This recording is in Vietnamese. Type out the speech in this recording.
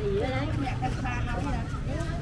Hãy subscribe cho kênh Ghiền không bỏ lỡ